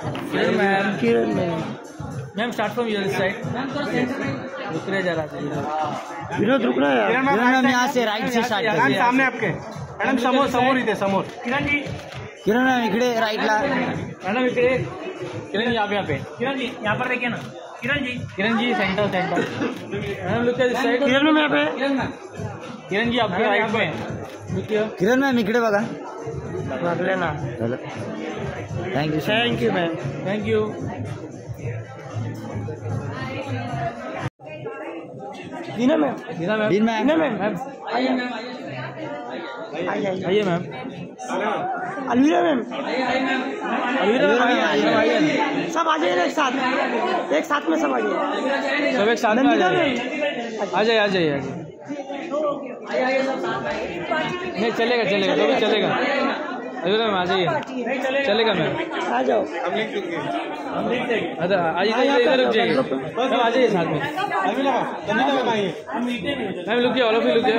Kiran ma'am Kiran ma'am ma'am start from your side रुक रहे जरा विनोद रुक रहा है किरण मैम यहाँ से राईट से स्टार्ट मैम, सामने आपके। मॅडम समोर समोर इथे समोर। किरण जी। किरण मॅम इकडे राईटला मैडम इकडे। किरण जी आप यहाँ पे। किरण जी यहाँ पर देखिए ना। Kiran ji. Kiran ji centre centre madam look side Kiran ma'am यहाँ पे। किरण जी आपके राइट में लुक किरण मॅम इकडे बघा लागले ना। झालं thank you thank you ma'am thank you Dina ma'am ma'am दिन मैम दीना मैम मैम आइए आइए आइए ma'am Alvira ma'am Alvira ma'am सब आ जाइए एक साथ। एक साथ में सब आ जाइए। सब एक साथ में आ जाइए। आ जाइए आ जाइए आ जाइए। नहीं चलेगा चलेगा तो भी चलेगा। अलवीरा मैम आ जाइए चलेगा मैम। आ जाओ। अच्छा आइए इधर इधर रुक जाइए। मैम आ जाइए साथ में। मैम लुकिए ऑल ऑफ़ यू रुक ये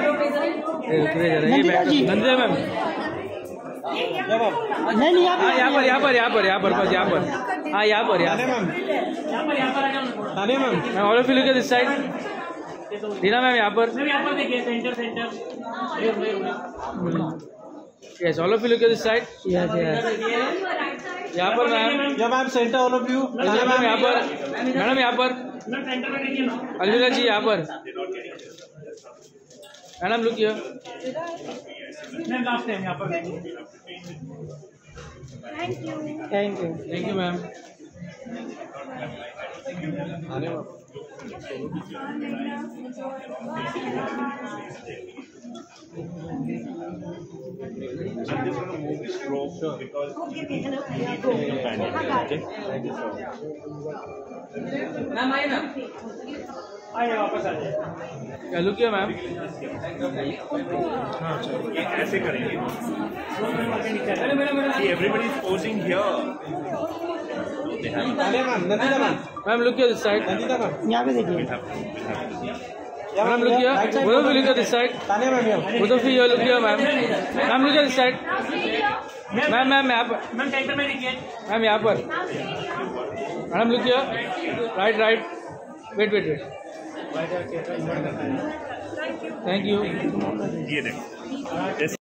नंदिता। Ma'am Nandita ma'am. नहीं नहीं हाँ यहाँ पर यहाँ पर यहाँ पर यहाँ पर बस यहाँ पर। हाँ यहाँ पर यहाँ मैम। ऑल ऑफ़ यू लुकिए दिस साइड। रीना मैम यहाँ पर। यहाँ पर देखिए centre centre yes all of you लुकिए this side yes yes यहाँ पर मैम या ma'am centre all of you ma'am यहाँ पर. मैडम यहाँ पर. अलविदा जी यहाँ पर. Madam look here ma'am last time यहाँ पर. Thank you thank you ma'am क्या लुक हियर मैम ऐसे करेंगे See, everybody is posing here. Ma'am look here this side यहाँ पे देखिए मैम लुक हियर बोलो भी लुक हियर दिस साइड बोलो भी here look here ma'am. Ma'am look here this side ma'am ma'am यहाँ पर मैम सेंटर में देखिए मैम यहाँ पर। Madam look here right right wait wait wait thank you ये देखो।